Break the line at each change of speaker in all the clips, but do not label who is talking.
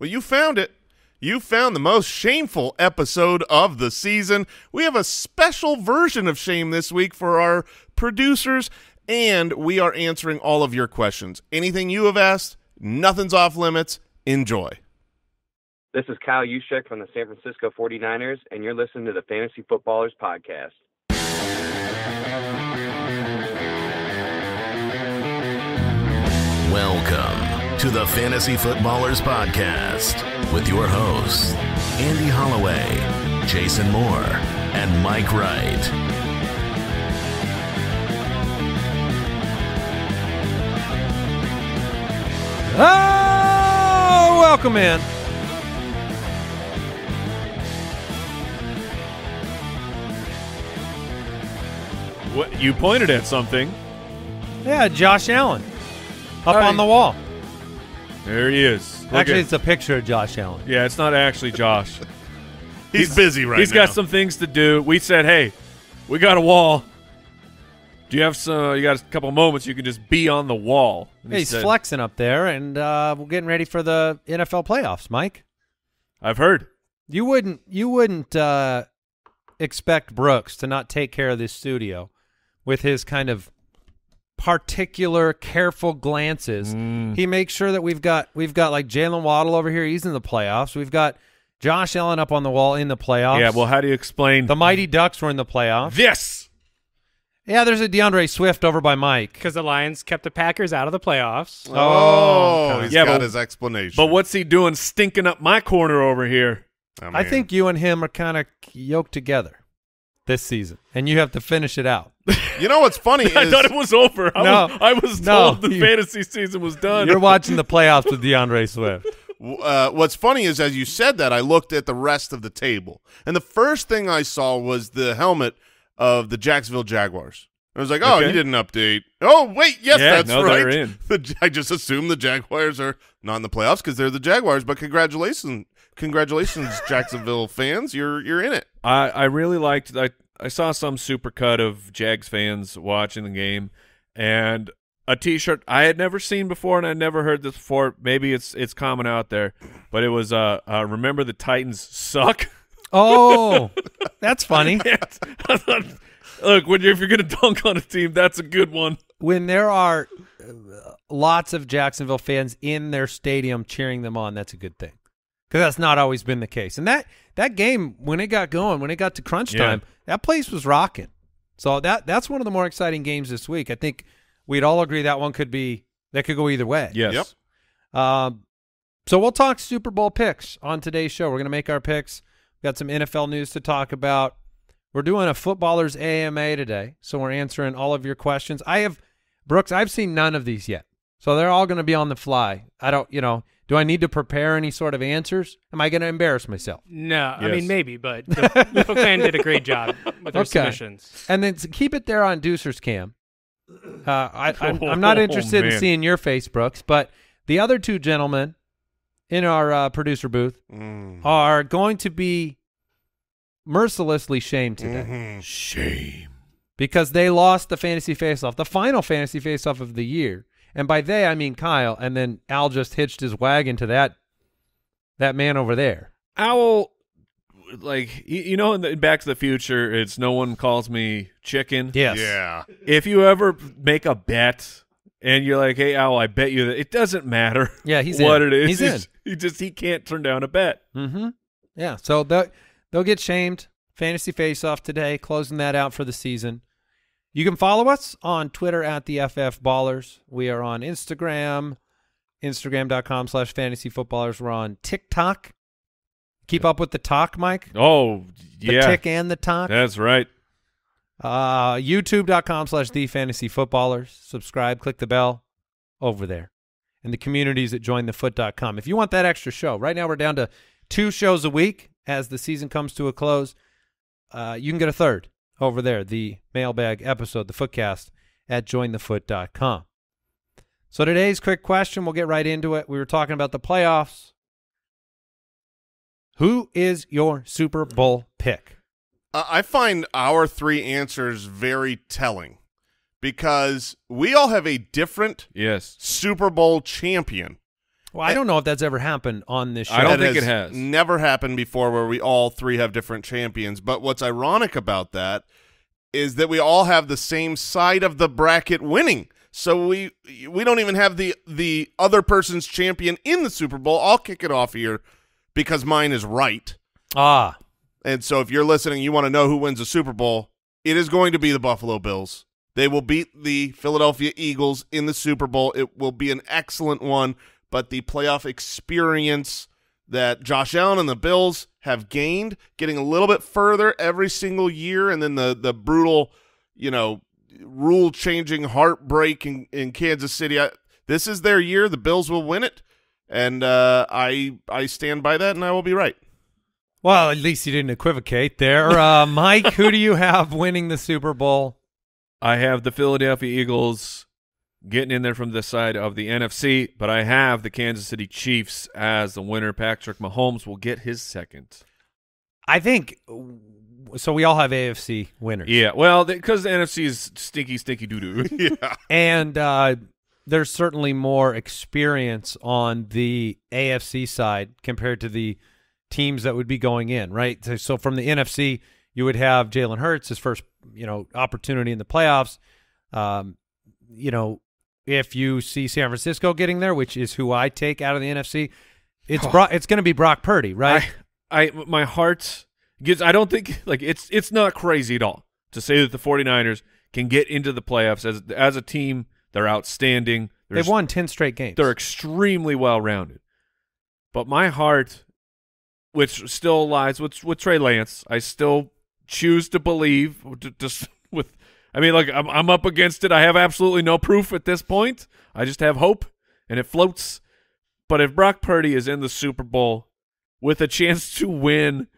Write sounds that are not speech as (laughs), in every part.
Well, you found it. You found the most shameful episode of the season. We have a special version of shame this week for our producers, and we are answering all of your questions. Anything you have asked, nothing's off limits. Enjoy.
This is Kyle Juszczyk from the San Francisco 49ers, and you're listening to the Fantasy Footballers Podcast.
Welcome to the Fantasy Footballers Podcast with your hosts, Andy Holloway, Jason Moore, and Mike Wright.
Oh, welcome in.
What you pointed at something.
Yeah, Josh Allen up
Hi.
on the wall.
There he is. Look
Actually,
at-
it's a picture of Josh Allen.
yeah, it's not actually Josh. (laughs)
He's, busy right
He's
now.
got some things to do. We said, hey, we got a wall. Do you have some? You got a couple moments you can just be on the wall. And
Yeah,
he
he's
said,
flexing up there, and uh, we're getting ready for the NFL playoffs. Mike,
I've heard.
you wouldn't you wouldn't uh, expect Brooks to not take care of this studio with his kind of particular careful glances.
Mm.
He makes sure that we've got we've got like Jaylen Waddle over here. He's in the playoffs. We've got Josh Allen up on the wall in the playoffs.
Yeah. Well, how do you explain
the Mighty Ducks were in the playoffs.
this?
Yeah, there's a DeAndre Swift over by Mike.
because the Lions kept the Packers out of the playoffs.
Oh,
okay.
he's
Yeah,
got
but-
his explanation.
But what's he doing, stinking up my corner over here?
Oh,
I think you and him are kind of yoked together this season, and you have to finish it out.
you know what's funny (laughs) is
I thought it was over. I
No.
was, I was
No.
told the
You-
fantasy season was done.
You're watching the playoffs with DeAndre Swift. (laughs)
uh, what's funny is as you said that, I looked at the rest of the table, and the first thing I saw was the helmet of the Jacksonville Jaguars. I was like, oh,
Okay.
he didn't update. Oh, wait, yes,
Yeah,
that's
no,
right.
they're in. (laughs)
The, I just assumed the Jaguars are not in the playoffs because they're the Jaguars. But congratulations, congratulations, Jacksonville fans, you're you're in it.
I, I really liked I I saw some supercut of Jags fans watching the game and a t-shirt I had never seen before and I'd never heard this before. Maybe it's it's common out there, but it was uh, uh remember the Titans suck.
Oh, (laughs) that's funny. (laughs)
Look, when you're, if you're going to dunk on a team, that's a good one.
When there are uh, lots of Jacksonville fans in their stadium cheering them on, that's a good thing. Because that's not always been the case. And that that game, when it got going, when it got to crunch
Yeah.
time, that place was rocking. So that that's one of the more exciting games this week. I think we'd all agree that one could be that could go either way.
Yes.
Yep.
Um, so we'll talk Super Bowl picks on today's show. We're going to make our picks. We've got some NFL news to talk about. We're doing a footballers AMA today, so we're answering all of your questions. I have Brooks. I've seen none of these yet, so they're all going to be on the fly. I don't, you know, do I need to prepare any sort of answers? Am I going to embarrass myself?
No, I mean maybe, but (laughs) the, the Foot Clan did a great job with their
Okay.
submissions.
And then to keep it there on Deucer's Cam. Uh, I, (laughs) I'm, I'm not
Oh,
interested in seeing your face, Brooks, but the other two gentlemen in our uh, producer booth
Mm.
are going to be mercilessly shamed today
Mhm.
Shame.
because they lost the fantasy face-off, the final fantasy face-off of the year. And by they, I mean Kyle. And then Al just hitched his wagon to that that man over there.
Owl, like you, you know, in, the, in Back to the Future, it's no one calls me chicken.
Yes.
Yeah.
If you ever make a bet and you're like, "Hey, Owl, I bet you that," it doesn't matter.
Yeah, he's
what
in.
it is.
He's in. (laughs)
He just he can't turn down a bet.
Mm-hmm. Yeah. So they'll they'll get shamed. Fantasy face off today, closing that out for the season. You can follow us on Twitter at the FF Ballers. We are on Instagram, Instagram.com slash fantasy footballers. We're on TikTok. Keep up with the talk, Mike.
Oh, yeah.
The tick and the talk.
that's right.
Uh, YouTube.com slash the fantasy footballers. Subscribe, click the bell over there. And the communities at jointhefoot.com. If you want that extra show, right now we're down to two shows a week as the season comes to a close. Uh, you can get a third over there, the mailbag episode, the footcast at jointhefoot.com. So today's quick question, we'll get right into it. We were talking about the playoffs. Who is your Super Bowl pick?
Uh, I find our three answers very telling because we all have a different
Yes.
Super Bowl champion.
Well, I don't know if that's ever happened on this show.
I don't
That
think it has.
Never happened before where we all three have different champions. But what's ironic about that is that we all have the same side of the bracket winning. So we we don't even have the the other person's champion in the Super Bowl. I'll kick it off here because mine is right.
Ah,
And so if you're listening, you want to know who wins the Super Bowl, it is going to be the Buffalo Bills. They will beat the Philadelphia Eagles in the Super Bowl. It will be an excellent one, but the playoff experience that Josh Allen and the Bills have gained, getting a little bit further every single year, and then the the brutal, you know, rule changing heartbreak in, in Kansas City. I, this is their year. The Bills will win it, and uh, I I stand by that, and I will be right.
well, at least you didn't equivocate there. Uh, (laughs) Mike, who do you have winning the Super Bowl?
I have the Philadelphia Eagles getting in there from the side of the NFC, but I have the Kansas City Chiefs as the winner. Patrick Mahomes will get his second.
I think so. We all have AFC winners.
Yeah, well, because the NFC is stinky, stinky doo doo. (laughs)
yeah.
and uh, there's certainly more experience on the AFC side compared to the teams that would be going in, right? So, so from the NFC, you would have Jalen Hurts, his first, you know, opportunity in the playoffs. Um, you know, if you see San Francisco getting there, which is who I take out of the NFC, it's oh. Brock, it's going to be Brock Purdy, right?
I, I, my heart gives. I don't think like it's it's not crazy at all to say that the 49ers can get into the playoffs as as a team. They're outstanding. They're
They've won ten straight games.
They're extremely well rounded. But my heart, which still lies with with Trey Lance, I still choose to believe. to- Just with, I mean, like I'm I'm up against it. I have absolutely no proof at this point. I just have hope, and it floats. But if Brock Purdy is in the Super Bowl with a chance to win,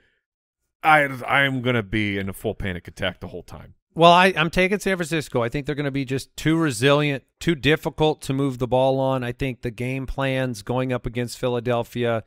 I I am gonna be in a full panic attack the whole time.
Well, I, I'm taking San Francisco. I think they're going to be just too resilient, too difficult to move the ball on. I think the game plans going up against Philadelphia,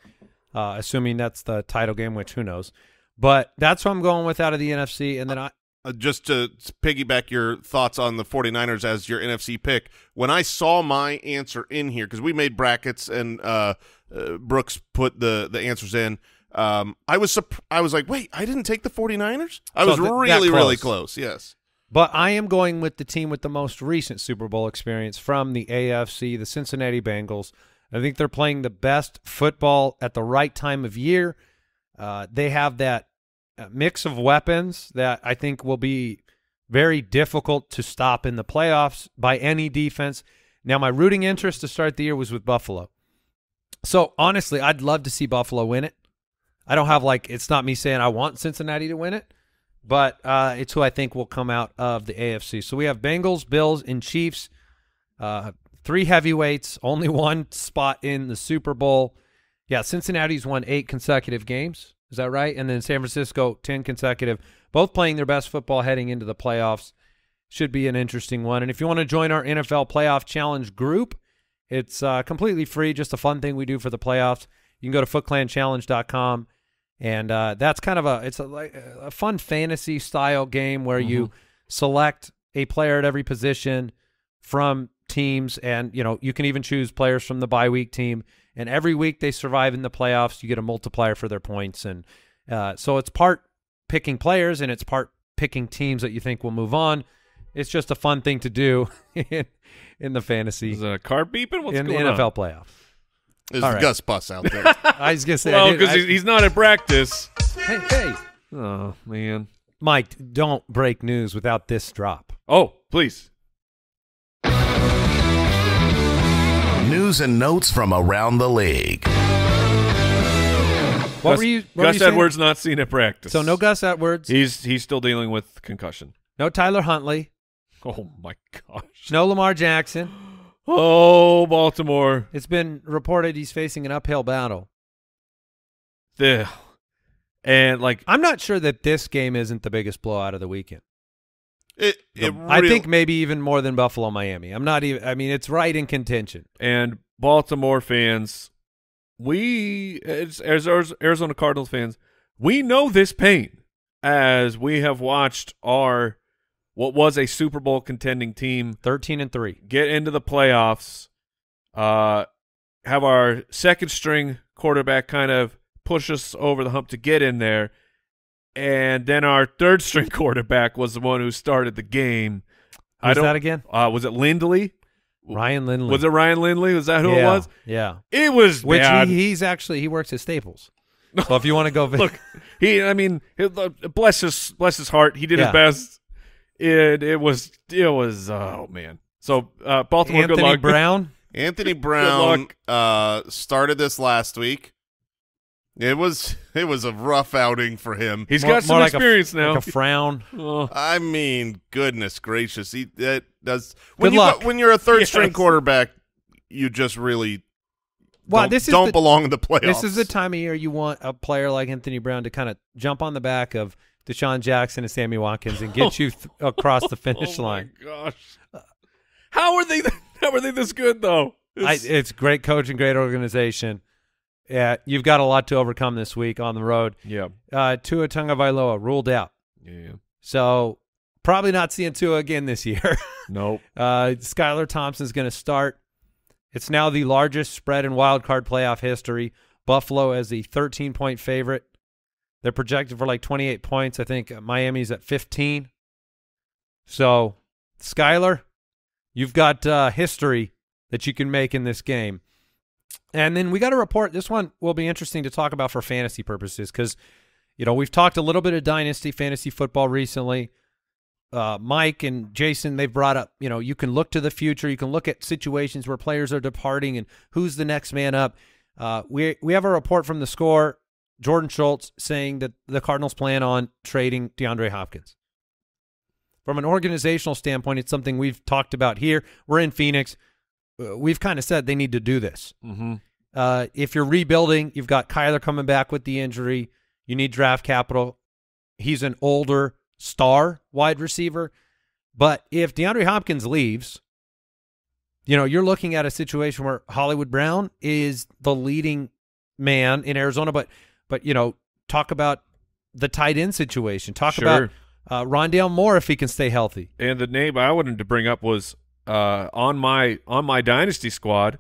uh, assuming that's the title game, which who knows. But that's what I'm going with out of the NFC. And then I,
Uh, just to piggyback your thoughts on the 49ers as your NFC pick, when I saw my answer in here, because we made brackets and uh, uh, Brooks put the, the answers in, um, I was I was like, wait, I didn't take the 49ers? I
So
was
th- that
really, really
close.
close, yes.
but I am going with the team with the most recent Super Bowl experience from the AFC, the Cincinnati Bengals. I think they're playing the best football at the right time of year. Uh, they have that mix of weapons that I think will be very difficult to stop in the playoffs by any defense. Now, my rooting interest to start the year was with Buffalo. So, honestly, I'd love to see Buffalo win it. I don't have like, it's not me saying I want Cincinnati to win it, but uh, it's who I think will come out of the AFC. So, we have Bengals, Bills, and Chiefs. Uh, three heavyweights, only (laughs) one spot in the Super Bowl. Yeah, Cincinnati's won eight consecutive games. Is that right? And then San Francisco, 10 consecutive, both playing their best football heading into the playoffs. Should be an interesting one. And if you want to join our NFL Playoff Challenge group, it's uh, completely free, just a fun thing we do for the playoffs. You can go to footclanchallenge.com, and uh, that's kind of a it's a, a fun fantasy style game where you select a player at every position from teams, and you know you can even choose players from the bye week team. And every week they survive in the playoffs, you get a multiplier for their points, and uh, so it's part picking players and it's part picking teams that you think will move on. It's just a fun thing to do (laughs) in, in the fantasy
Is a car beeping? What's
in the
going
NFL
on?
playoff.
There's
All
the
right.
Gus bus out there. (laughs)
I was gonna say, I
Well, because he's, he's not at practice.
hey, hey,
Oh man.
Mike, don't break news without this drop.
Oh, please.
News and notes from around the league.
What
Gus,
were you? What were
Gus
you saying?
Edwards not seen at practice.
So no Gus Edwards,
He's he's still dealing with concussion.
no Tyler Huntley,
Oh my gosh.
no Lamar Jackson. (gasps)
Oh, Baltimore.
It's been reported he's facing an uphill battle.
The and like
I'm not sure that this game isn't the biggest blowout of the weekend.
It, it
I think maybe even more than Buffalo Miami. I'm not even. I mean, it's right in contention.
and Baltimore fans, we as, as as Arizona Cardinals fans, we know this pain as we have watched our what was a Super Bowl contending team
Thirteen and three.
get into the playoffs, uh, have our second string quarterback kind of push us over the hump to get in there, and then our third string (laughs) quarterback was the one who started the game. I
Who's
don't.
that again?
Uh, was it Lindley?
Ryan Lindley.
Was it Ryan Lindley? Was that who
yeah,
it was?
Yeah.
It was
Which
bad.
he, he's actually he works at Staples. (laughs) So if you want to go, (laughs)
Look, he. I mean, bless his bless his heart. He did
Yeah.
his best. It it was it was oh man. So uh, Baltimore,
Anthony
good luck.
Brown.
Anthony Brown uh, started this last week. It was it was a rough outing for him.
He's
More-
got some
more like a-
experience now.
Like a frown.
Oh,
I mean, goodness gracious, he that does when
Good
you
luck.
got- when you're a third string quarterback, you just really
Well,
don't,
this is
don't
the,
belong in the playoffs.
This is the time of year you want a player like Anthony Brown to kind of jump on the back of DeSean Jackson and Sammy Watkins and get (laughs) you th- across the finish
oh
line.
my gosh. How are they? (laughs) How are they this good though?
I,
It's-
it's great coaching, and great organization. Yeah, you've got a lot to overcome this week on the road.
yeah,
Uh, Tua Tagovailoa ruled out,
yeah.
so probably not seeing Tua again this year. (laughs)
Nope.
Uh, Skylar Thompson's going to start. It's now the largest spread in wild card playoff history. Buffalo as the 13 point favorite. They're projected for like 28 points. I think Miami's at 15. So, Skylar, you've got uh, history that you can make in this game. And then we got a report. This one will be interesting to talk about for fantasy purposes because, you know, we've talked a little bit of dynasty fantasy football recently uh, Mike and Jason, they've brought up, you know, you can look to the future. You can look at situations where players are departing and who's the next man up. Uh, we we have a report from the score, Jordan Schultz, saying that the Cardinals plan on trading DeAndre Hopkins. From an organizational standpoint, it's something we've talked about here. We're in Phoenix. Uh, we've kind of said they need to do this.
Mm-hmm.
Uh, if you're rebuilding, you've got Kyler coming back with the injury. You need draft capital. He's an older star wide receiver. But if DeAndre Hopkins leaves, you know, you're looking at a situation where Hollywood Brown is the leading man in Arizona. But, but you know, talk about the tight end situation. Talk
Sure.
about uh, Rondale Moore if he can stay healthy.
And the name I wanted to bring up was uh, on my on my dynasty squad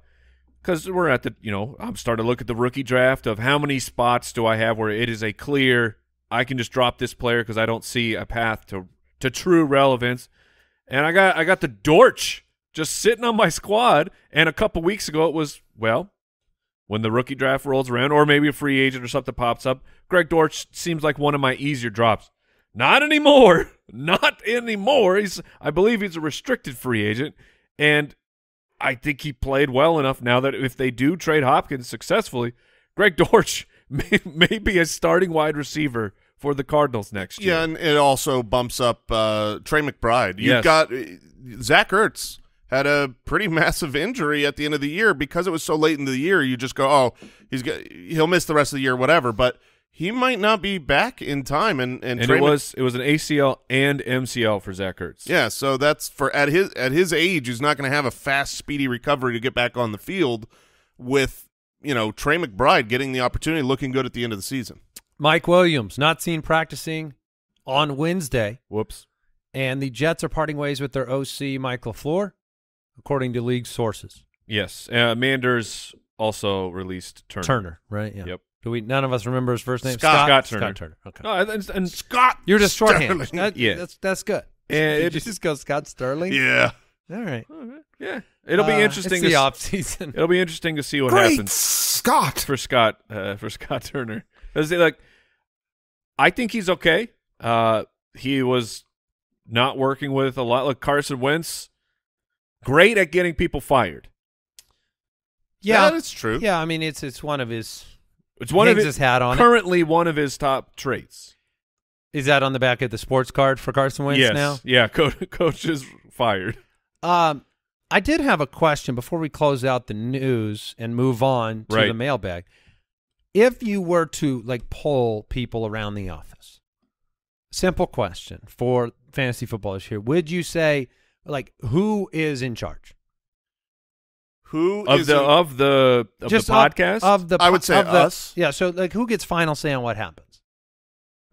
because we're at the you know I'm starting to look at the rookie draft of how many spots do I have where it is a clear I can just drop this player because I don't see a path to to true relevance, and I got I got the Dortch just sitting on my squad, and a couple weeks ago it was well when the rookie draft rolls around, or maybe a free agent or something pops up. Greg Dortch seems like one of my easier drops. Not anymore. (laughs) Not anymore. He's I believe he's a restricted free agent and I think he played well enough now that if they do trade Hopkins successfully, Greg (laughs) Dortch may, may be a starting wide receiver for the Cardinals next year.
Yeah, and it also bumps up uh, Trey McBride. You've
Yes.
got Zach Ertz had a pretty (laughs) massive injury at the end of the year because it was so late in the year. You just go, oh, he's got, he'll miss the rest of the year, whatever. But he might not be back in time. And and,
and it was it was an ACL and MCL for Zach Ertz.
yeah. So that's for at his at his age, he's not going to have a fast, speedy recovery to get back on the field. With you know Trey McBride getting the opportunity, looking good at the end of the season.
Mike Williams not seen practicing on Wednesday.
Whoops.
And the Jets are parting ways with their OC, Mike LaFleur, according to league sources.
Yes. Uh, Manders also released Turner.
Turner, right? Yeah.
Yep.
Do we? None of us remember his first name.
Scott-
Scott Turner.
Scott Turner. Okay.
No, and, and,
Scott,
You're just shorthand.
Sterling.
That-
Yeah.
That's that's good.
and
Did you just go Scott Sterling?
Yeah.
All right.
yeah, it'll be
Uh,
interesting.
It's the
s-
off season.
It'll be interesting to see what
Great
happens.
Scott.
for Scott uh, for Scott Turner. Is it like I think he's okay. Uh, he was not working with a lot like Carson Wentz. Great at getting people fired.
Yeah,
that's true.
yeah. I mean, it's it's one of his.
It's one of his
hat on. it.
currently one of his top traits.
Is that on the back of the sports card for Carson Wentz
yes,
now?
yeah. (laughs) Coach, coach is fired.
Um, I did have a question before we close out the news and move on to
Right.
the mailbag. If you were to like poll people around the office, simple question for fantasy footballers here: Would you say like who is in charge?
Who
Of
is
the
in-
of the of
Just
the podcast.
of the
I would say
of the-
us.
Yeah, so like who gets final say on what happens?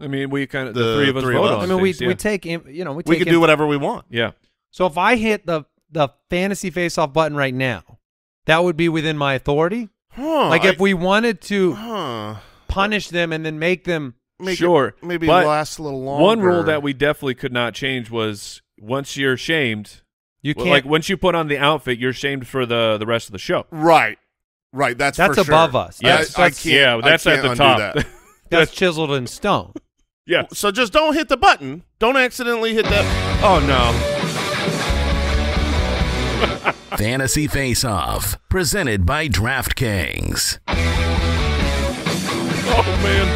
I mean, we kind of the,
The
three of us
three of us.
on
I mean, we
yeah.
we take you know we take
we can
in-
do whatever we want.
yeah.
So if I hit the the fantasy face off button right now, that would be within my authority.
Huh,
like if
I-
we wanted to
huh,
punish them and then make them
make it
Sure,
maybe
but
last a little longer.
One rule that we definitely could not change was once you're shamed,
you can't
like once you put on the outfit, you're shamed for the the rest of the show.
right, right. That's
That's
for sure.
above us.
I-
That's-
I, can't.
yeah, that's at
can't
the
undo
top.
that. (laughs)
that's chiseled in stone.
yeah.
So just don't hit the button. Don't accidentally hit that. Oh no. (laughs)
Fantasy Face Off, presented by DraftKings.
Oh man,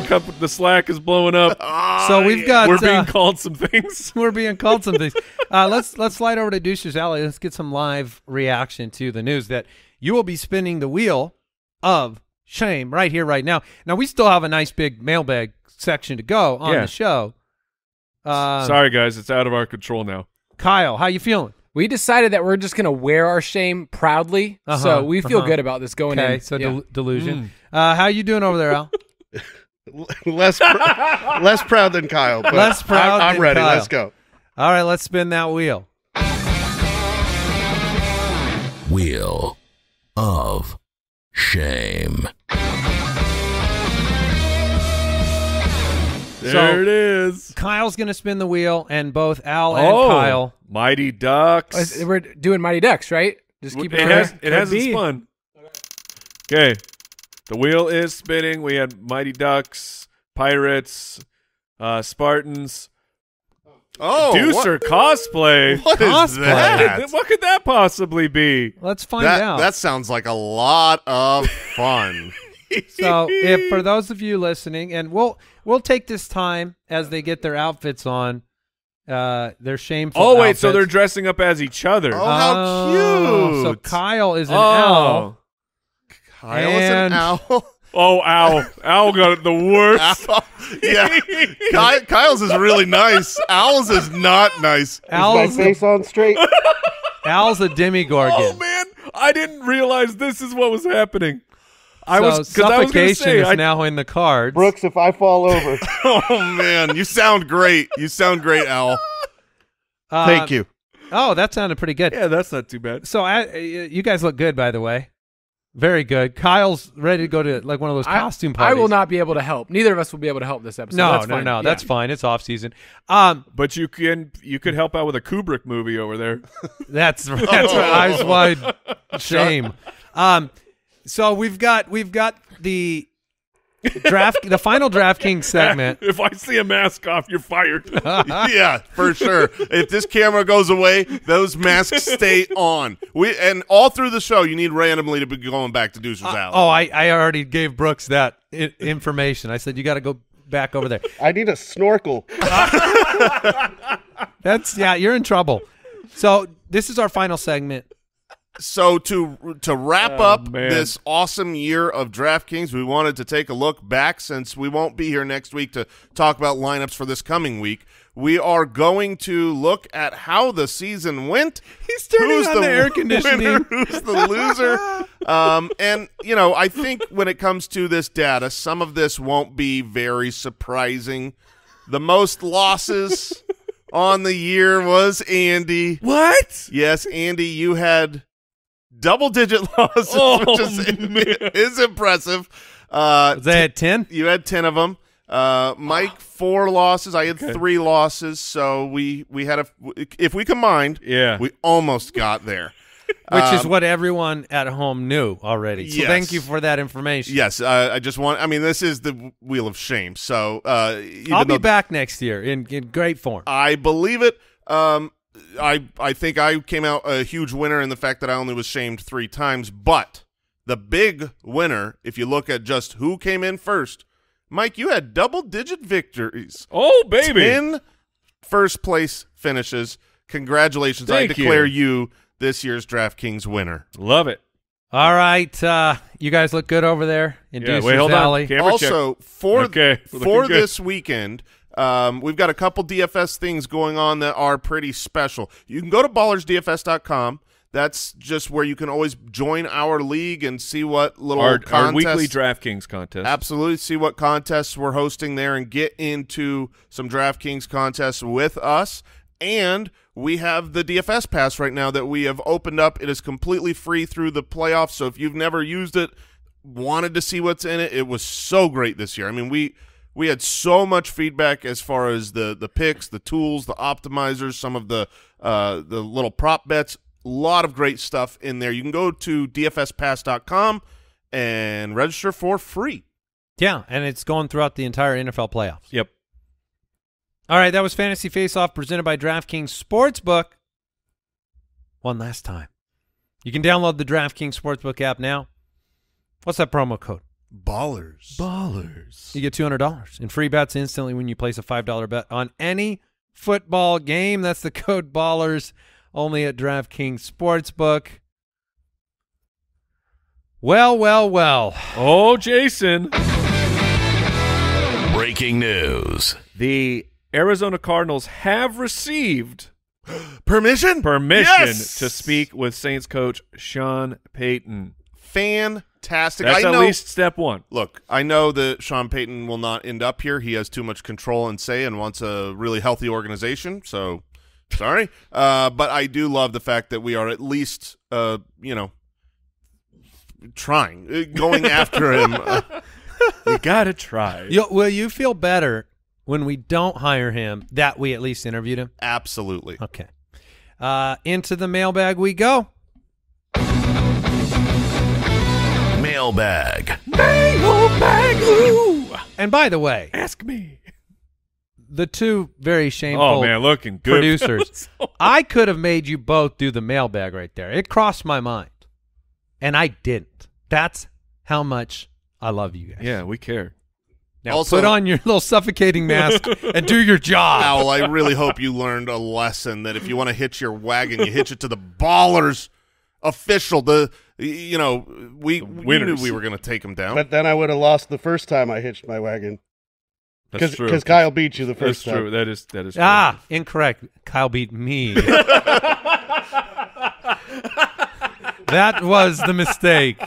the cup, the slack is blowing up. (laughs)
so we've got
We're being
uh,
called some things. (laughs)
we're being called some things. (laughs) Uh, let's let's slide over to Deucer's Alley. Let's get some live reaction to the news that you will be spinning the wheel of shame right here, right now. Now we still have a nice big mailbag section to go on
Yeah.
the show. Uh,
Sorry guys, it's out of our control now.
Kyle, how you feeling?
We decided that we're just going to wear our shame proudly,
Uh-huh,
so we feel
uh-huh.
good about this going
Okay,
in.
so
Yeah.
del- delusion. Uh, how you doing over there, Al? (laughs)
less pr- less proud than Kyle. But
Less proud
I'm, I'm
than
ready.
Kyle.
Let's go.
All right, let's spin that wheel.
Wheel of Shame.
There it is.
Kyle's gonna spin the wheel, and both Al
oh,
and Kyle.
Mighty Ducks.
We're doing Mighty Ducks, right? Just keep it,
it has, it hasn't
be.
spun. Okay, the wheel is spinning. We had Mighty Ducks, Pirates, uh, Spartans,
Oh,
Deucer cosplay.
What, (laughs) what is
Cosplay.
that?
What could that possibly be?
Let's find
That
out.
that sounds like a lot of fun. (laughs)
so, if for those of you listening, and we'll we'll take this time as they get their outfits on, uh, their shameful.
Oh wait, so they're dressing up as each other.
Oh, how
Oh, So. Kyle is an
Oh.
owl.
Kyle is an owl. (laughs)
Oh, Owl. Owl got the worst.
Owl. Yeah, (laughs) Ky- Kyle's is really nice. Owl's is not nice.
Owl's,
face on straight. (laughs)
Owl's a Demogorgon.
Oh man, I didn't realize this is what was happening. I
so
was because I was
suffocation
say
is
I,
now in the cards.
Brooks, if I fall over,
Oh man, you sound great. You sound great, Owl.
Uh,
thank you.
Oh, that sounded pretty good.
yeah, that's not too bad.
So I, uh, you guys look good, by the way. Very good. Kyle's ready to go to like one of those
I,
costume parties.
I will not be able to help. Neither of us will be able to help this episode.
No,
That's
no,
fine.
no.
Yeah.
That's fine. It's off season. Um,
But you can you could help out with a Kubrick movie over there. (laughs)
that's that's right. eyes wide (laughs) shame. Um, so we've got we've got the draft the final DraftKings (laughs) segment.
if I see a mask off, you're fired. (laughs)
yeah, for sure. If this camera goes away, those masks stay on. We and all through the show, you need randomly to be going back to Deucer's uh, Alley.
Oh, I, I already gave Brooks that I- information. I said you got to go back over there.
I need a snorkel. (laughs)
That's yeah, you're in trouble. So this is our final segment.
So to to wrap
Oh,
up
man.
this awesome year of DraftKings, we wanted to take a look back since we won't be here next week to talk about lineups for this coming week. We are going to look at how the season went.
He's turning
who's
on the air (laughs) conditioning.
winner, who's the loser? um, and you know, I think when it comes to this data, some of this won't be very surprising. The most losses (laughs) on the year was Andy.
what?
Yes, Andy, you had double digit (laughs) losses,
Oh,
which is, (laughs) is impressive. Uh,
that at ten?
you had 10 of them. Uh, Mike, four losses. I had three losses. So we, we had a, if we combined,
Yeah.
we almost got there. (laughs)
Which is
Um,
what everyone at home knew already. So
Yes.
thank you for that information.
Yes, uh, I just want, I mean, this is the wheel of shame. So, uh, even
I'll be back next year in, in great form.
I believe it. Um, I I think I came out a huge winner in the fact that I only was shamed three times. But the big winner, if you look at just who came in first, Mike, you had double digit victories.
Oh baby.
Ten first place finishes. Congratulations! I
Thank you.
declare you. this year's DraftKings winner.
Love it.
All right, uh, you guys look good over there in
Yeah,
Deuces
wait, hold
Valley.
on. Camera check.
also for
Okay, (laughs)
for
good.
this weekend um, we've got a couple dfs things going on that are pretty special you can go to ballersdfs.com that's just where you can always join our league and see what little
Our, our
contests
weekly DraftKings contest.
Absolutely. See what contests we're hosting there and get into some DraftKings contests with us. And we have the DFS pass right now that we have opened up. It is completely free through the playoffs. So if you've never used it, wanted to see what's in it, it was so great this year. I mean, we we had so much feedback as far as the the picks, the tools, the optimizers, some of the uh, the little prop bets. A lot of great stuff in there. You can go to dfspass.com and register for free.
Yeah, and it's going throughout the entire NFL playoffs.
Yep.
All right, that was Fantasy Face Off presented by DraftKings Sportsbook. One last time. You can download the DraftKings Sportsbook app now. What's that promo code?
Ballers.
Ballers.
You get $200 in free bets instantly when you place a $5 bet on any football game. That's the code BALLERS only at DraftKings Sportsbook. Well, well, well.
Oh, Jason.
Breaking news.
The Arizona Cardinals have received (gasps)
Permission?
permission
Yes!
to speak with Saints coach Sean Payton.
Fantastic.
That's
I
at
know,
least step one.
Look, I know that Sean Payton will not end up here. He has too much control and say and wants a really healthy organization. So, sorry. Uh, but I do love the fact that we are at least, uh, you know, trying, uh, going after him. Uh, (laughs) (laughs)
You gotta try.
You, will you feel better when we don't hire him that we at least interviewed him?
absolutely.
Okay. Uh, into the mailbag we go.
Mailbag. Mailbag.
And by the way,
Ask me.
the two very shameful
Oh man, looking good.
producers. (laughs) I could have made you both do the mailbag right there. It crossed my mind, and I didn't. That's how much I love you guys.
yeah, we care.
Now
Also-
put on your little suffocating mask (laughs) and do your job.
Owl, I really hope you learned a lesson that if you want to hitch your wagon, you hitch it to the ballers official. The you know we, we knew we were going to take him down.
But then I would have lost the first time I hitched my wagon
That's true.
because Kyle beat you the
That's
first
true.
time.
That is that is
Ah, incorrect. Kyle beat me. (laughs) that was the mistake.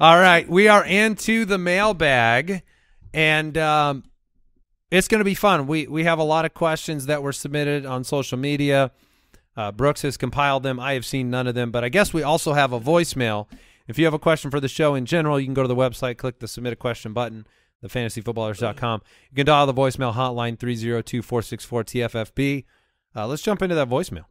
All right, we are into the mailbag, and um, it's going to be fun. We we have a lot of questions that were submitted on social media. Uh, Brooks has compiled them. I have seen none of them, but I guess we also have a voicemail. If you have a question for the show in general, you can go to the website, click the submit a question button, thefantasyfootballers.com. You can dial the voicemail hotline 302-464-TFFB. Uh, let's jump into that voicemail.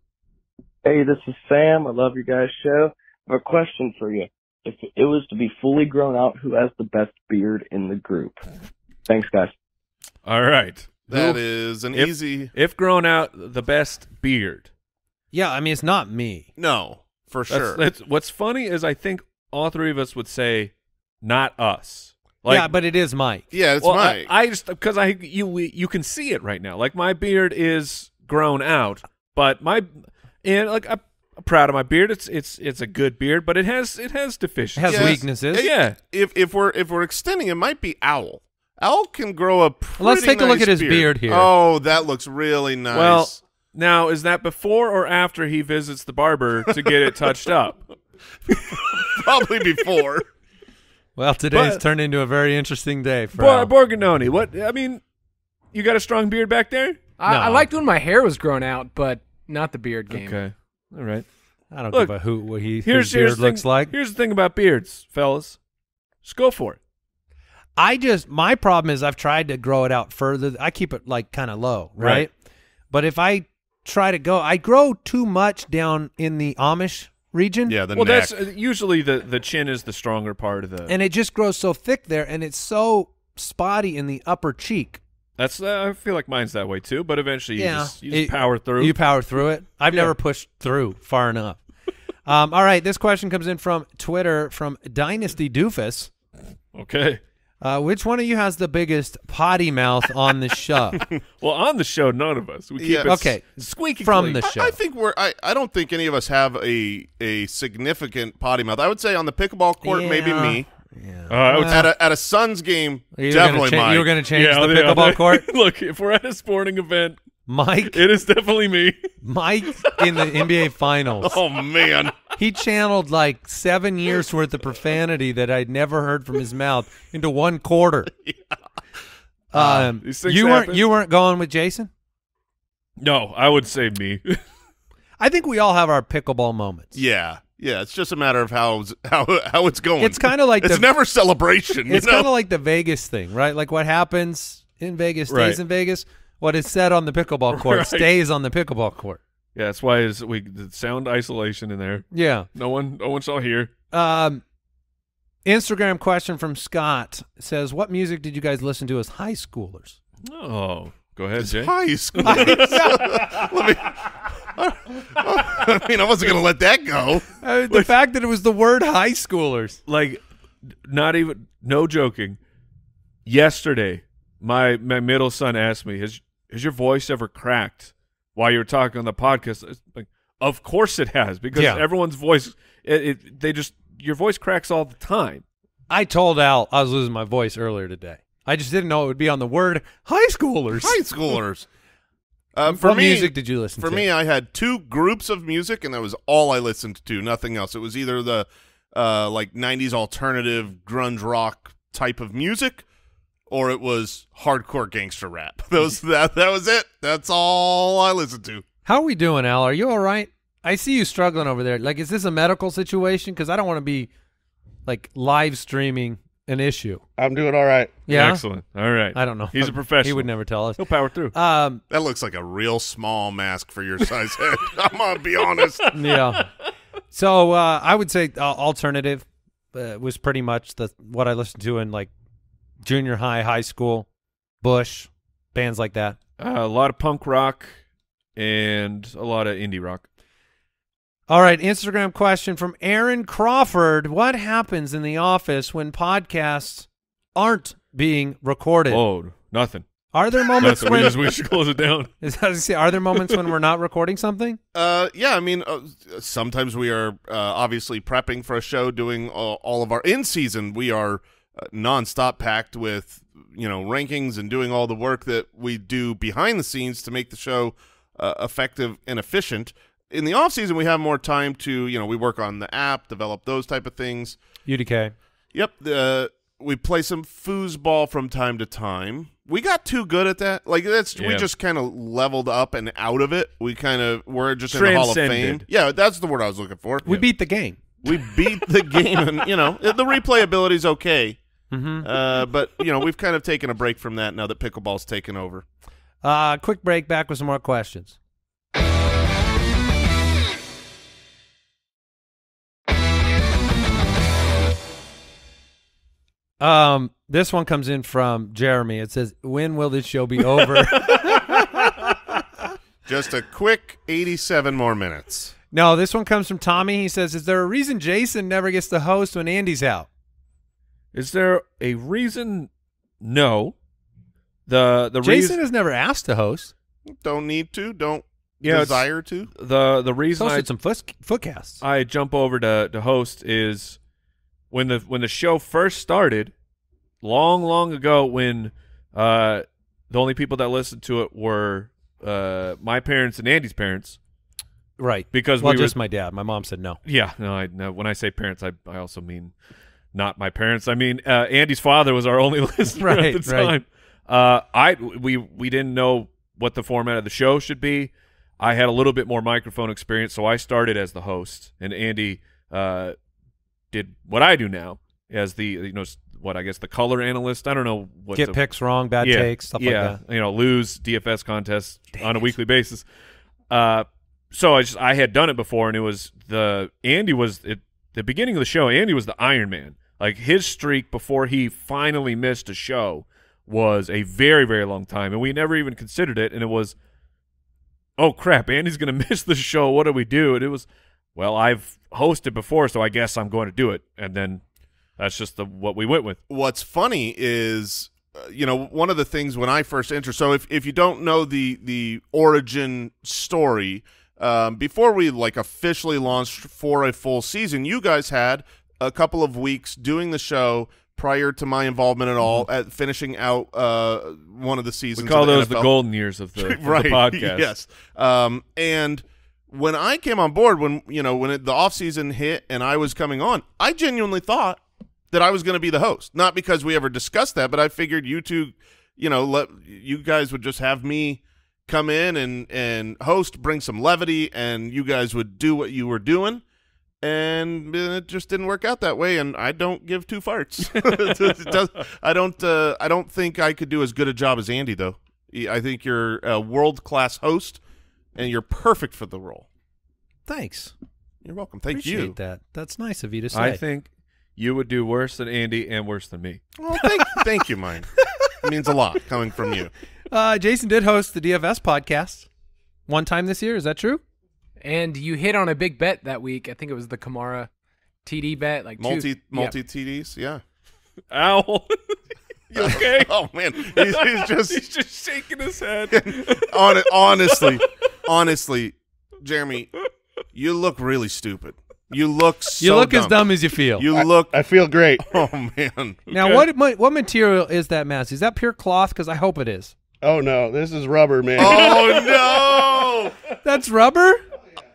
Hey, this is Sam. I love your guys' show. I have a question for you. If it was to be fully grown out, who has the best beard in the group? Thanks, guys.
All right.
that
Who-
is an
if-
easy
if grown out the best beard.
Yeah, I mean it's not me.
no for
That's,
sure.
that's what's funny is I think all three of us would say not us. Like,
yeah, but it is Mike.
yeah, it's
well,
Mike.
I, I just because I you we- you can see it right now. Like my beard is grown out, but my and like I'm proud of my beard. It's it's it's a good beard, but it has it has
It
deficiencies.
has
Yes.
weaknesses.
Yeah.
if if we're if we're extending, it might be Owl. Owl can grow a pretty
Let's take a look at his beard here.
Oh, that looks really nice.
Well, now is that before or after he visits the barber to get it touched up? (laughs)
probably before.
Well, today's
But-
turned into a very interesting day for
Boy,
Al.
Borgononi, what I mean, you got a strong beard back there?
I, I liked when my hair was grown out, but not the beard game.
Okay, all right.
I don't
Look,
give a hoot what he
Here's
his
here's
beard
thing,
looks like.
Here's the thing about beards, fellas. Just go for it.
I just my problem is I've tried to grow it out further. I keep it like kind of low, right?
Right.
But if I try to go, I grow too much down in the Amish region.
Yeah, the
well,
neck.
that's uh, usually the the chin is the stronger part of the.
and it just grows so thick there, and it's so spotty in the upper cheek.
that's uh, I feel like mine's that way too. But eventually, you
yeah,
just, you just
It-
power through.
You power through it. I've
Yeah.
never pushed through far enough. (laughs) um, all right, this question comes in from Twitter from Dynasty Doofus.
okay.
Uh, which one of you has the biggest potty mouth on the show? (laughs)
Well, on the show, none of us. We keep
Yeah.
it
Okay,
squeaky
from
clean.
the show.
I, I think we're. I, I don't think any of us have a a significant potty mouth. I would say on the pickleball court, maybe me.
Yeah.
Uh, I
At a at a Suns game, definitely
gonna cha-
Mike.
You were going to change
Yeah,
the
yeah,
pickleball (laughs) court,
Look, if we're at a sporting event,
Mike.
it is definitely me.
Mike in the NBA Finals. (laughs)
oh man,
He channeled like seven years worth of profanity that I'd never heard from his mouth into one quarter. (laughs) Um,
These things
you weren't you weren't going with Jason.
No, I would say me. (laughs)
I think we all have our pickleball moments.
Yeah, yeah. It's just a matter of how how how it's going.
It's kinda like
it's
the-
never celebration.
It's kind of like the Vegas thing, right? Like what happens in Vegas stays
Right.
in Vegas. What is said on the pickleball (laughs) court
Right.
stays on the pickleball court.
Yeah, that's why is we the sound isolation in there.
Yeah.
No one, no one shall hear.
Um, Instagram question from Scott says, "What music did you guys listen to as high schoolers?"
Oh, go ahead, Jay.
high (laughs) school. (laughs) Let me. I mean, I wasn't going to let that go.
Uh, the fact that it was the word high schoolers.
Like, not even, no joking. Yesterday, my my middle son asked me, "Has has your voice ever cracked while you were talking on the podcast?" It's Like, of course it has, because
Yeah.
everyone's voice, it, it they just your voice cracks all the time.
I told Al I was losing my voice earlier today. I just didn't know it would be on the word high schoolers.
High schoolers. Uh, for
what
me,
music did you listen to?
For
to?
me, I had two groups of music, and that was all I listened to. Nothing else. It was either the uh, like '90s alternative grunge rock type of music, or it was hardcore gangster rap. (laughs) Those that that was it. That's all I listened to.
How are we doing, Al? Are you all right? I see you struggling over there. Like, is this a medical situation? Because I don't want to be like live streaming an issue.
I'm doing all right.
Yeah,
Excellent. All right.
I don't know.
He's a professional.
He would never tell us.
He'll power through.
Um,
That looks like a real small mask for your size head. (laughs) I'm gonna be honest. (laughs)
yeah. So uh, I would say uh, alternative uh, was pretty much the what I listened to in like junior high, high school, Bush, bands like that.
Uh, a lot of punk rock and a lot of indie rock.
All right, Instagram question from Aaron Crawford. What happens in the office when podcasts aren't being recorded?
Oh, nothing.
Are there moments
Nothing. We,
when
just, we should close it down. (laughs)
is that to say, are there moments when we're not recording something?
Uh, yeah, I mean, uh, sometimes we are uh, obviously prepping for a show, doing all, all of our in season. We are uh, nonstop packed with you know rankings and doing all the work that we do behind the scenes to make the show uh, effective and efficient. In the off season, we have more time to you know we work on the app, develop those type of things.
UDK.
Yep, the we play some foosball from time to time. We got too good at that. Like that's we just kind of leveled up and out of it. We kind of we're just in the Hall of Fame. Yeah, that's the word I was looking for.
We beat the game.
we beat the game, and you know the replayability is okay.
Mm-hmm.
Uh, but you know we've kind of taken a break from that now that pickleball's taken over.
Uh, quick break. Back with some more questions. Um, this one comes in from Jeremy. It says, "When will this show be over?" (laughs)
Just a quick eighty-seven more minutes.
no, this one comes from Tommy. He says, "Is there a reason Jason never gets to host when Andy's out?"
Is there a reason? No. The the
Jason
reason
has never asked to host.
Don't need to. Don't
Yeah, it's-
desire to.
the the reason I
hosted some foot, footcasts.
I jump over to to host is when the when the show first started, long long ago when uh the only people that listened to it were uh my parents and Andy's parents
right.
because
Well,
we
just
were
my dad. My mom said no.
yeah no I no, when I say parents I I also mean not my parents I mean uh Andy's father was our only (laughs) listener
Right,
at the
right.
time uh I we we didn't know what the format of the show should be I had a little bit more microphone experience so I started as the host and Andy uh did what I do now as the you know what I guess the color analyst. I don't know what
Get
the,
picks wrong, bad
yeah,
takes, stuff
yeah,
like that.
you know, lose DFS contests on a weekly basis. Uh, so I just I had done it before, and it was the Andy was at the beginning of the show. Andy was the Iron Man. Like his streak before he finally missed a show was a very very long time, and we never even considered it. And it was, oh crap, Andy's gonna (laughs) miss the show. What do we do? And it was, well, I've hosted before, so I guess I'm going to do it. And then that's just the what we went with.
what's funny is uh, you know one of the things when I first entered. So if if you don't know the the origin story, um, before we like officially launched for a full season, you guys had a couple of weeks doing the show prior to my involvement at all at finishing out uh, one of the seasons.
We
call the
those the golden years of the, (laughs)
right
the podcast.
Yes. Um, and when I came on board, when you know when it, the off season hit and I was coming on, I genuinely thought that I was going to be the host. Not because we ever discussed that, but I figured you two, you know, let you guys would just have me come in and and host, bring some levity, and you guys would do what you were doing. And it just didn't work out that way, and I don't give two farts. (laughs) Does- I don't. Uh, I don't think I could do as good a job as Andy, though. I think you're a world class host, and you're perfect for the role.
Thanks.
You're welcome. Thank
Appreciate
you.
that. That's nice of you to say.
I think you would do worse than Andy and worse than me.
Well, thank, thank you, Mike. It means a lot coming from you.
Uh, Jason did host the DFS podcast one time this year. Is that true?
And you hit on a big bet that week. I think it was the Kamara TD bet. Like two-
Multi
yeah.
multi TDs, yeah. (laughs)
Ow. (laughs) you okay? (laughs)
Oh man, he's, he's just
He's just shaking his head.
on honestly, honestly, Jeremy, you look really stupid. You look so
You look
dumb.
as dumb as you feel.
You look.
I feel great.
oh man,
now, what what material is that mask? Is that pure cloth? Because I hope it is.
Oh no, this is rubber, man.
oh (laughs) no!
That's rubber.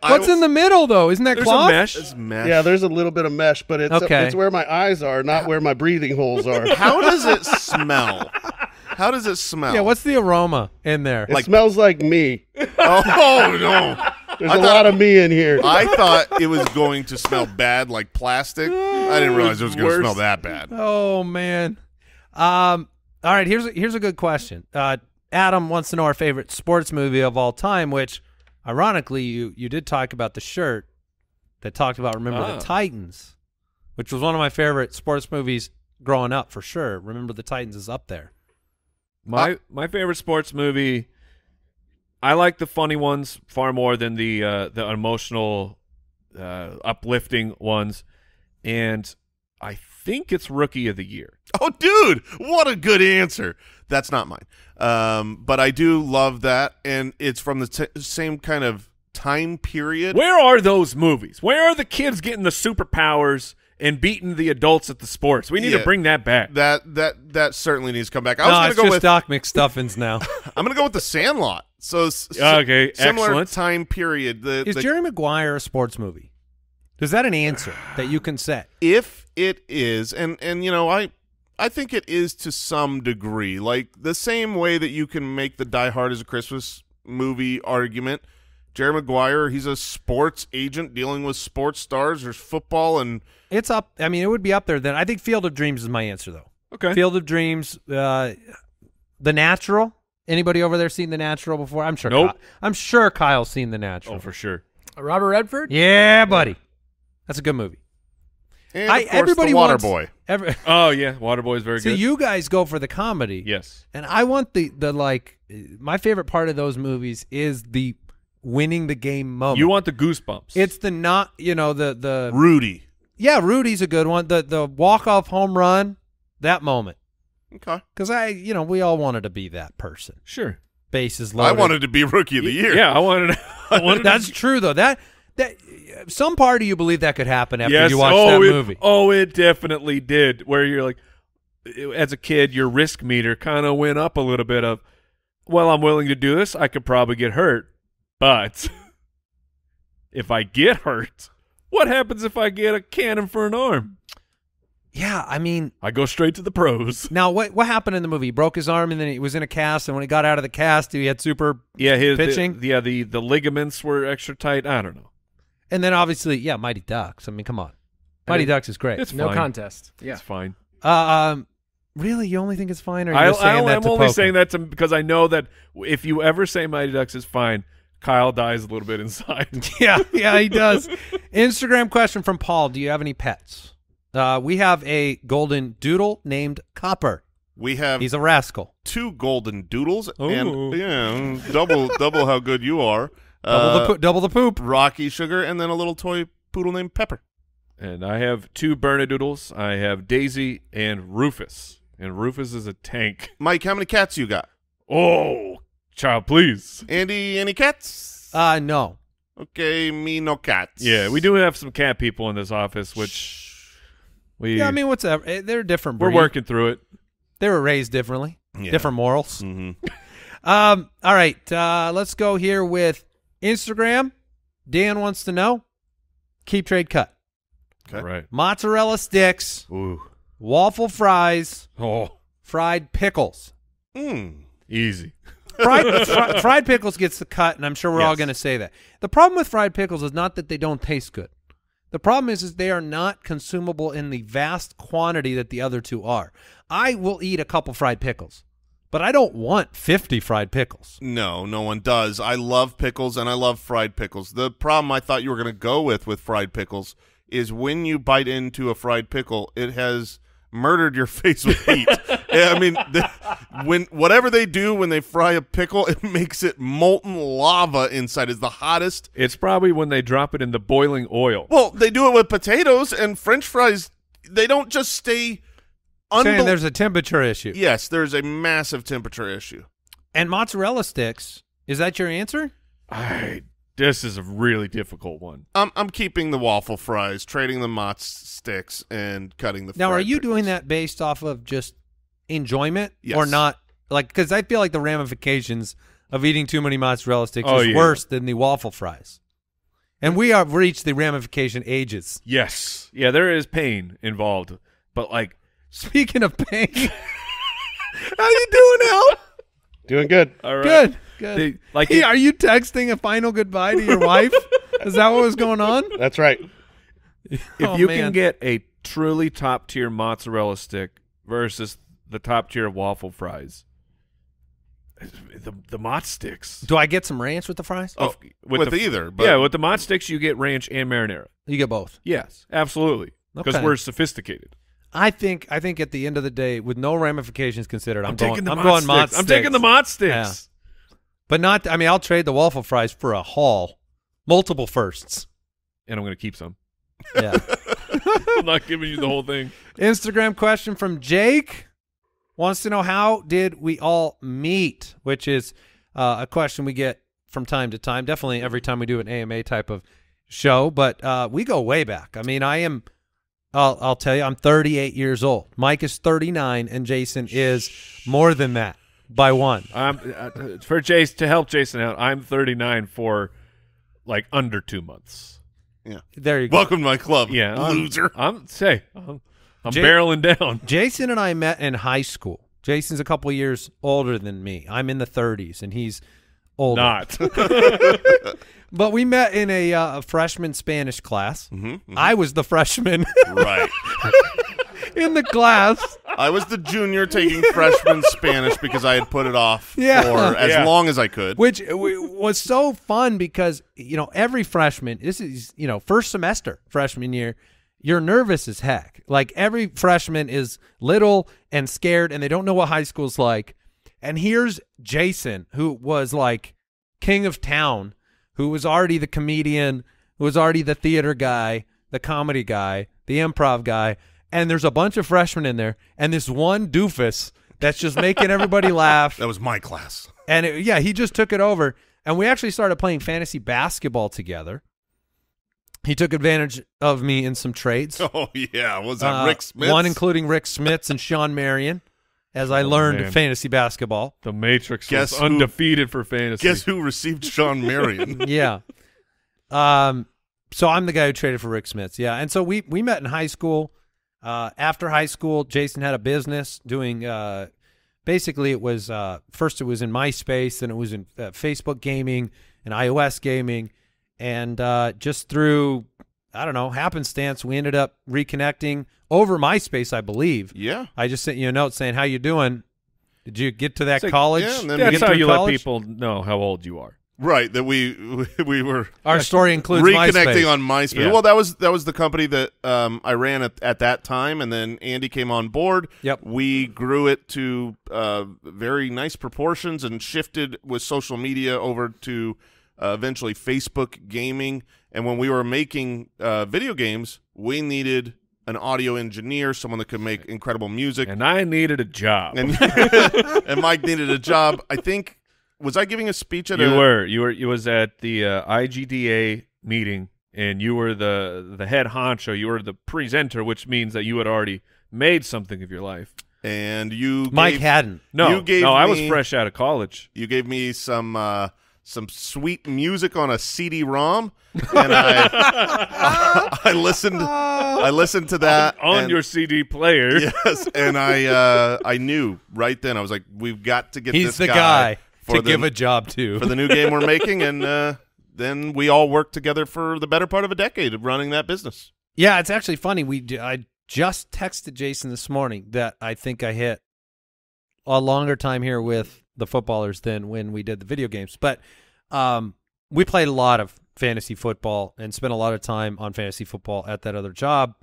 What's in the middle though? Isn't that
There's
cloth?
a mesh.
This mesh.
Yeah, there's a little bit of mesh, but it's
Okay.
it's where my eyes are, not where my breathing holes are. (laughs)
How does it smell? How does it smell?
Yeah. What's the aroma in there?
It smells like me. (laughs)
Oh no!
There's a lot of me in here.
I thought it was going to smell bad, like plastic. I didn't realize it was going to smell that bad.
Oh man. Um. All right. Here's a, here's a good question. Uh, Adam wants to know our favorite sports movie of all time. Which, ironically, you you did talk about the shirt that talked about Remember
Ah.
the Titans, which was one of my favorite sports movies growing up for sure. Remember the Titans is up there.
My my favorite sports movie. I like the funny ones far more than the uh, the emotional, uh, uplifting ones, and I think it's Rookie of the Year.
Oh, dude, what a good answer. That's not mine. Um, but I do love that, and it's from the t- same kind of time period.
Where are those movies? Where are the kids getting the superpowers and beating the adults at the sports? We need
Yeah.
to bring that back.
That that that certainly needs to come back. I
no,
was
it's
gonna go
just
with
Doc McStuffins now. (laughs)
I'm gonna go with the Sandlot. So s- s-
Okay,
similar
excellent.
time period. The,
is
the-
Jerry Maguire a sports movie? Is that an answer that you can set?
if it is, and and you know, I I think it is to some degree, like the same way that you can make the Die Hard as a Christmas movie argument. Jerry Maguire, he's a sports agent dealing with sports stars. There's football and
It's up. I mean, it would be up there. Then I think Field of Dreams is my answer, though.
Okay.
Field of Dreams, uh, The Natural. Anybody over there seen The Natural before? I'm sure.
Nope.
Kyle, I'm sure Kyle's seen The Natural.
Oh, for sure.
Robert Redford.
yeah, buddy. That's a good movie.
and
I,
course
everybody
the Water
wants,
Boy.
Every, (laughs)
Oh yeah, Waterboy is very
so
good.
So you guys go for the comedy.
yes.
And I want the the like. My favorite part of those movies is the winning the game moment.
You want the goosebumps.
It's the not. You know the the
Rudy.
yeah. Rudy's a good one. The the walk off home run. That moment.
Okay.
Because I, you know, we all wanted to be that person.
sure.
Bases loaded.
I wanted to be rookie of the year.
Yeah, I wanted. (laughs) I wanted
That's true though. That that some part of you believe that could happen after
yes.
you watch
oh,
that
it,
movie.
Oh, it definitely did. Where you're like, as a kid, your risk meter kind of went up a little bit. Of, well, I'm willing to do this. I could probably get hurt, but (laughs) if I get hurt, what happens if I get a cannon for an arm?
Yeah, I mean,
I go straight to the pros. (laughs)
now what what happened in the movie? He broke his arm and then he was in a cast, and when he got out of the cast, he had super.
Yeah, his the-
Pitching?
yeah, the the ligaments were extra tight. I don't know.
And then obviously, yeah, Mighty Ducks. I mean, come on, Mighty Ducks is great.
It's
No
fine.
contest. Yeah.
It's fine.
Uh, um, really, you only think it's fine, or are you
I,
just saying
I,
that
I'm
to
only
poke him?
saying that to, because I know that if you ever say Mighty Ducks is fine, Kyle dies a little bit inside. (laughs)
yeah, yeah, he does. (laughs) Instagram question from Paul: Do you have any pets? Uh, we have a golden doodle named Copper.
We have
He's a rascal.
two golden doodles
Ooh.
and yeah, double double how good you are.
Double
Uh,
the po- double the poop.
Rocky Sugar, and then a little toy poodle named Pepper.
and I have two Bernedoodles. I have Daisy and Rufus. And Rufus is a tank.
Mike, how many cats you got?
Oh, child, please.
Andy, any cats?
Uh, no.
okay, me no cats.
Yeah, we do have some cat people in this office, which we
Yeah, I mean, what's that? Eh, They're different.
we're working through it.
They were raised differently.
Yeah.
Different morals.
hmm (laughs)
Um. All right. Uh, let's go here with Instagram. Dan wants to know. Keep trade cut.
Okay.
Right.
Mozzarella sticks,
Ooh.
waffle fries,
Oh,
fried pickles.
Mm.
easy.
fried, (laughs) fri- fried pickles gets the cut, and I'm sure we're all going to say that. The problem with fried pickles is not that they don't taste good. The problem is, is they are not consumable in the vast quantity that the other two are. I will eat a couple fried pickles, but I don't want 50 fried pickles.
No, no one does. I love pickles and I love fried pickles. The problem I thought you were going to go with with fried pickles is when you bite into a fried pickle, it has murdered your (laughs) face with heat. I mean, the, when whatever they do when they fry a pickle, (laughs) it makes it molten lava inside. Is the hottest.
It's probably when they drop it in the boiling oil.
Well, they do it with potatoes and French fries. They don't just stay.
Saying there's a temperature issue.
yes, there's a massive temperature issue.
And mozzarella sticks, is that your answer?
I this is a really difficult one.
I'm I'm keeping the waffle fries, trading the mozz sticks, and cutting the.
Now, are you
pickles.
doing that based off of just enjoyment
Yes.
or not? Like, because I feel like the ramifications of eating too many mozzarella sticks
Oh,
is
yeah.
worse than the waffle fries. And we have reached the ramification ages.
Yes. Yeah, there is pain involved, but like
Speaking of pink, (laughs) how you doing, Al?
Doing good.
all right.
Good, good.
They- like
hey,
it-
are you texting a final goodbye to your (laughs) wife? Is that what was going on?
That's right.
if
Oh,
you
man.
can get a truly top tier mozzarella stick versus the top tier waffle fries, the the mozz sticks.
Do I get some ranch with the fries?
Oh, with, either, but
yeah, with the mozz sticks you get ranch and marinara.
You get both.
Yes, absolutely, because
Okay.
we're sophisticated.
I think. I think at the end of the day, with no ramifications considered, I'm, going.
taking the
I'm going
sticks. I'm taking the
sticks.
mozz sticks.
But not. I mean, I'll trade the waffle fries for a haul, multiple firsts.
and I'm going to keep some.
Yeah. (laughs)
I'm not giving you the whole thing.
Instagram question from Jake wants to know how did we all meet, which is uh, a question we get from time to time. Definitely every time we do an AMA type of show, but uh, we go way back. I mean, I am. I'll, I'll tell you, I'm 38 years old. Mike is 39, and Jason is more than that by one.
I'm uh, for Jace to help Jason out. I'm 39 for like under two months.
Yeah, there you go.
welcome to my club,
Yeah, I'm-
loser.
I'm say I'm, I'm
Jay-
barreling down.
Jason and I met in high school. Jason's a couple years older than me. I'm in the 30s, and he's older.
Not. (laughs)
But we met in a, uh, a freshman Spanish class.
Mhm,
I was the freshman
right. (laughs)
in the class.
I was the junior taking freshman Spanish because I had put it off (laughs)
Yeah.
for as
Yeah.
long as I could.
which was so fun because you know every freshman this is you know first semester freshman year you're nervous as heck like every freshman is little and scared and they don't know what high school's like and here's jason who was like king of town who was already the comedian who was already the theater guy the comedy guy the improv guy and there's a bunch of freshmen in there and this one doofus that's just making everybody (laughs) laugh
That was my class.
and it, yeah, he just took it over. And we actually started playing fantasy basketball together. He took advantage of me in some trades. (laughs)
Oh yeah, was that
Uh,
Rick Smits?
One including Rick Smits and Shawn Marion, as I learned
man.
fantasy basketball.
The Matrix
Guess
was
who-
undefeated for fantasy.
Guess who received Shawn Marion? (laughs)
yeah. Um. So I'm the guy who traded for Rick Smits. Yeah. And so we we met in high school. Uh, after high school, Jason had a business doing. Uh, basically, it was uh, first it was in MySpace, then it was in uh, Facebook gaming and iOS gaming, and uh, just through I don't know happenstance, we ended up reconnecting over MySpace, I believe.
yeah.
I just sent you a note saying, "How you doing? Did you get to that
like-
college?
yeah, and then
Did
we
That's
get
how
through
you
college?
let people know how old you are.
Right. That we (laughs) we were
Our story includes
reconnecting
MySpace.
on MySpace.
Yeah.
Well, that was that was the company that um, I ran at, at that time, and then Andy came on board.
Yep.
We grew it to uh, very nice proportions and shifted with social media over to uh, eventually Facebook gaming. And when we were making uh, video games, we needed an audio engineer, someone that could make incredible music.
And I needed a job.
And, (laughs) and Mike needed a job. I think was I giving a speech at
you
a
were you were you was at the uh, IGDA meeting, and you were the the head honcho. You were the presenter, which means that you had already made something of your life.
and you
Mike
gave,
hadn't.
No,
You gave
no, I was
me-
fresh out of college.
You gave me some uh, some sweet music on a CD-ROM, and I (laughs) I listened I listened to that
on
and-
your CD player. (laughs)
yes, and I uh, I knew right then I was like, we've got to get
He's
this
the
guy,
guy.
for
to
the,
give a job to.
for the new game we're making, and uh, then we all worked together for the better part of a decade of running that business.
Yeah, it's actually funny. We d- I just texted Jason this morning that I think I hit a longer time here with the footballers than when we did the video games. But um, we played a lot of fantasy football and spent a lot of time on fantasy football at that other job.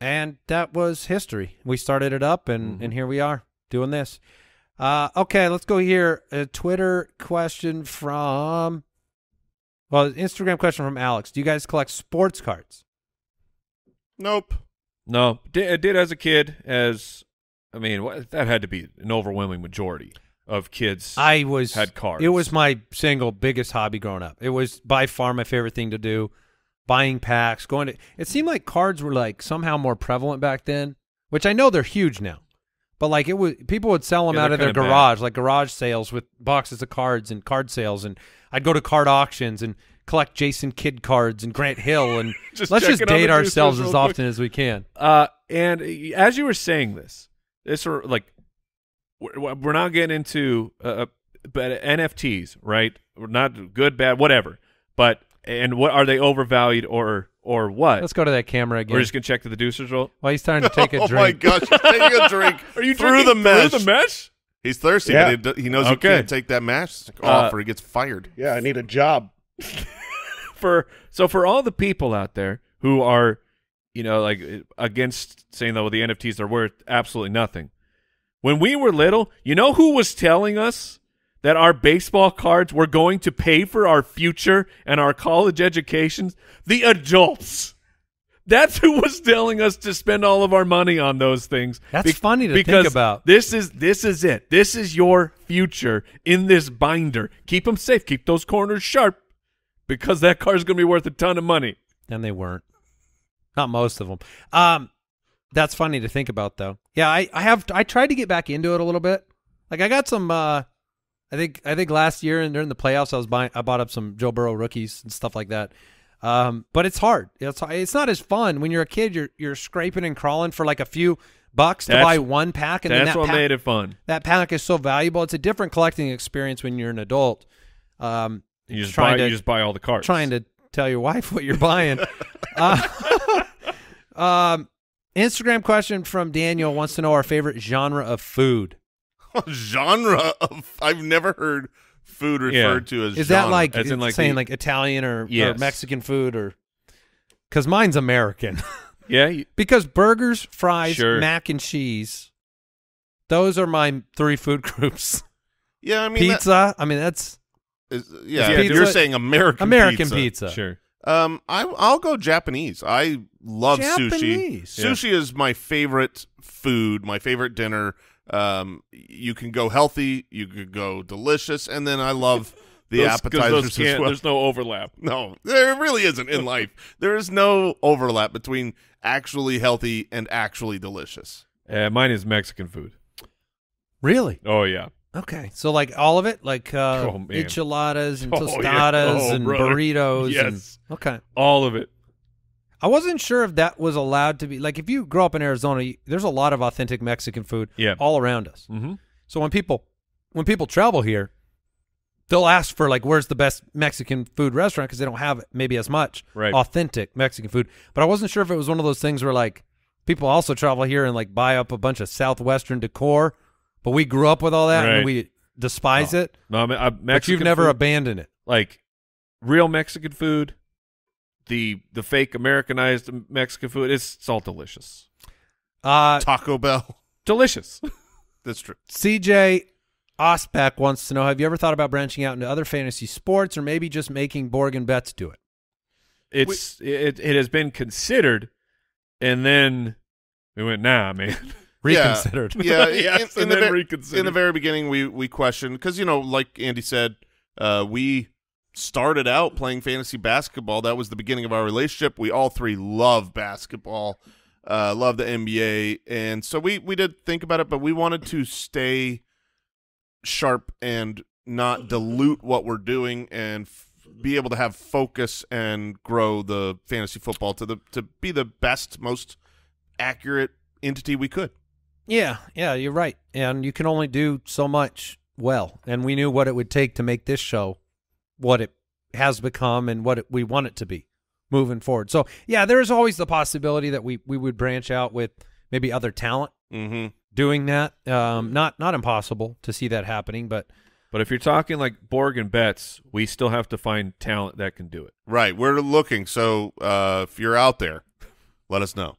And that was history. We started it up, and, and here we are doing this. Uh, okay, let's go here. A Twitter question from, well, Instagram question from Alex. Do you guys collect sports cards?
Nope.
No, did, did as a kid. As I mean, that had to be an overwhelming majority of kids.
I was
had cards.
It was my single biggest hobby growing up. It was by far my favorite thing to do. Buying packs, going to. It seemed like cards were like somehow more prevalent back then, which I know they're huge now. But like it was, people would sell them
Yeah,
out of their
kinda bad.
garage, like garage sales with boxes of cards and card sales. And I'd go to card auctions and collect Jason Kidd cards and Grant Hill. And (laughs)
Just
let's just
checking on the
date ourselves as
quick.
often as we can.
Uh, and as you were saying this, this are like we're, we're not getting into uh, but NFTs, right? We're not good, bad, whatever. But and what are they overvalued or or what?
Let's go to that camera again.
We're just gonna check to the Deducers roll.
While he's trying to take a
oh
drink.
Oh my gosh, he's taking a (laughs) drink.
Are you
through the mesh?
Through the mesh?
He's thirsty,
Yeah.
but he, he knows he can't take that match stick
Uh,
off, or he gets fired.
Yeah, I need a job. (laughs)
for so for all the people out there who are you know like against saying that well, the NFTs are worth absolutely nothing. When we were little, you know who was telling us that our baseball cards were going to pay for our future and our college educations? The adults. That's who was telling us to spend all of our money on those things.
That's funny to think about.
This is this is it. This is your future in this binder. Keep them safe. Keep those corners sharp because that car's going to be worth a ton of money.
And they weren't. Not most of them. Um, that's funny to think about, though. Yeah, I, I have. I tried to get back into it a little bit. Like I got some. Uh, I think I think last year and during the playoffs, I was buying. I bought up some Joe Burrow rookies and stuff like that. Um, but it's hard. It's it's not as fun when you're a kid. You're you're scraping and crawling for like a few bucks to
That's-
buy one pack, and then
That's
that
what
pack,
made it fun.
that pack is so valuable. It's a different collecting experience when you're an adult. Um,
You just
trying
buy
to
you just buy all the cards.
trying to tell your wife what you're buying. (laughs) uh, (laughs) um, Instagram question from Daniel wants to know our favorite genre of food. (laughs)
genre of I've never heard food
Yeah.
referred to as.
Is that like,
As in, like,
saying
the-
like Italian or, or Mexican food or? Because mine's American. (laughs)
yeah. You,
because burgers, fries,
Sure.
mac and cheese, those are my three food (laughs) groups.
Yeah, I mean, that
pizza. I mean that's
is- yeah,
Pizza-
you're saying American
American
pizza.
pizza.
sure.
Um, I I'll go Japanese. I love
Japanese.
sushi. Sushi is my favorite food, my favorite dinner. Um, you can go healthy, you could go delicious, and then I love (laughs) the
Those-
appetizers
those
as well.
There's no overlap. (laughs)
No, there really isn't in life. There is no overlap between actually healthy and actually delicious.
Uh, mine is Mexican food.
Really
Oh yeah.
Okay. So like all of it, like uh,
Oh,
enchiladas and (laughs)
Oh, yeah.
tostadas
Oh,
and
brother.
burritos.
Yes.
and- okay.
All of it.
I wasn't sure if that was allowed to be like if you grow up in Arizona, you, there's a lot of authentic Mexican food
Yeah.
all around us.
Mm-hmm.
So when people when people travel here, they'll ask for like where's the best Mexican food restaurant because they don't have maybe as much
Right.
authentic Mexican food. But I wasn't sure if it was one of those things where like people also travel here and like buy up a bunch of southwestern decor, but we grew up with all that
Right.
and we despise
Oh.
it.
No, I mean, I, Mexican
but you've never
food,
abandoned it.
like real Mexican food. The the fake Americanized Mexican food. It's, it's all delicious.
Uh,
Taco Bell. (laughs)
Delicious. (laughs)
That's true.
CJ Osbeck wants to know: Have you ever thought about branching out into other fantasy sports, or maybe just making Borgen bets do it?
It's it it has been considered, and then we went nah, man. (laughs)
Reconsidered.
Yeah, (laughs)
Yes,
in, in the
reconsidered.
in the very beginning, we we questioned because you know, like Andy said, uh, we started out playing fantasy basketball. That was the beginning of our relationship. We all three love basketball, uh, love the NBA, and so we we did think about it, but we wanted to stay sharp and not dilute what we're doing and f- be able to have focus and grow the fantasy football to the to be the best, most accurate entity we could.
Yeah, yeah, you're right. And you can only do so much well, and we knew what it would take to make this show what it has become and what it, we want it to be moving forward. So, yeah, there is always the possibility that we we would branch out with maybe other talent
Mm-hmm.
doing that. Um, not not impossible to see that happening, but
But if you're talking like Borg and Betts, we still have to find talent that can do it.
Right. We're looking. So uh, if you're out there, let us know.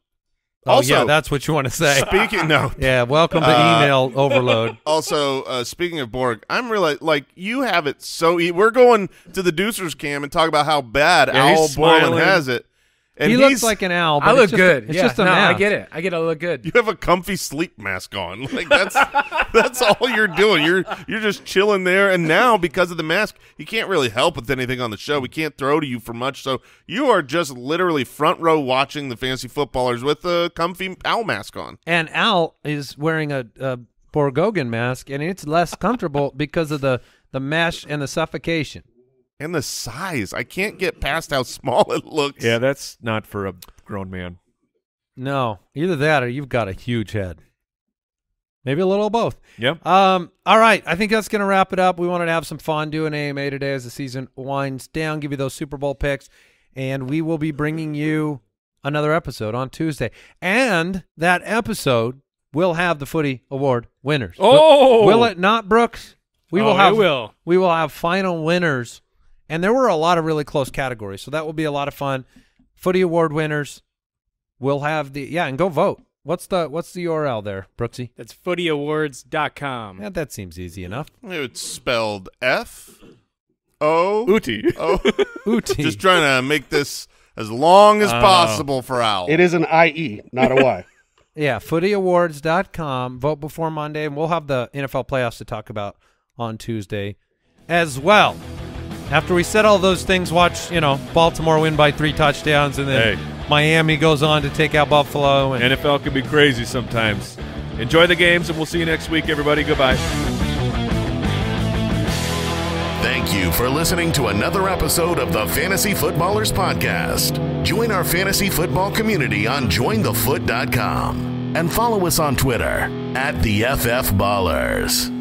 Oh
Also-
yeah, that's what you want to say.
Speaking no. (laughs)
yeah, welcome to
Uh,
email overload. (laughs)
Also, uh, speaking of Borg, I'm really like you have it so. E- we're going to the Deucers cam and talk about how bad
Yeah, he's
Borland has it. And
he looks like an owl. But
I
it's
look
just
good.
A, it's
yeah,
just a
no, I get it. I get to look good.
you have a comfy sleep mask on. (laughs) Like that's that's all you're doing. You're you're just chilling there. And now because of the mask, he can't really help with anything on the show. We can't throw to you for much. So you are just literally front row watching the fantasy footballers with a comfy owl mask on.
And Al is wearing a, a Borgogan mask, and it's less comfortable (laughs) because of the the mesh and the suffocation.
And the size, I can't get past how small it looks.
Yeah, that's not for a grown man.
No, either that or you've got a huge head. Maybe a little of both.
Yep.
Um, all right, I think that's going to wrap it up. We wanted to have some fun doing AMA today as the season winds down, give you those Super Bowl picks, and we will be bringing you another episode on Tuesday. And that episode will have the Footy Award winners.
Oh!
will, will it not, Brooks? We
Oh,
will
it
have.
will.
We will have final winners, and there were a lot of really close categories, so that will be a lot of fun. Footy Award winners. We'll have the yeah, and go vote. What's the what's the URL there, Brooksy?
That's footyawards.com.
Yeah, that seems easy enough.
It's spelled F O
Uti.
O. (laughs)
Ooty.
Just trying to make this as long as
Oh.
possible for Al.
It is an IE, not a Y. (laughs)
Yeah, footyawards.com. Vote before Monday, and we'll have the NFL playoffs to talk about on Tuesday as well. After we said all those things, watch, you know, Baltimore win by three touchdowns, and then
Hey.
Miami goes on to take out Buffalo. And
NFL can be crazy sometimes. Enjoy the games, and we'll see you next week, everybody. Goodbye.
Thank you for listening to another episode of the Fantasy Footballers Podcast. Join our fantasy football community on jointhefoot.com and follow us on Twitter at the FF Ballers.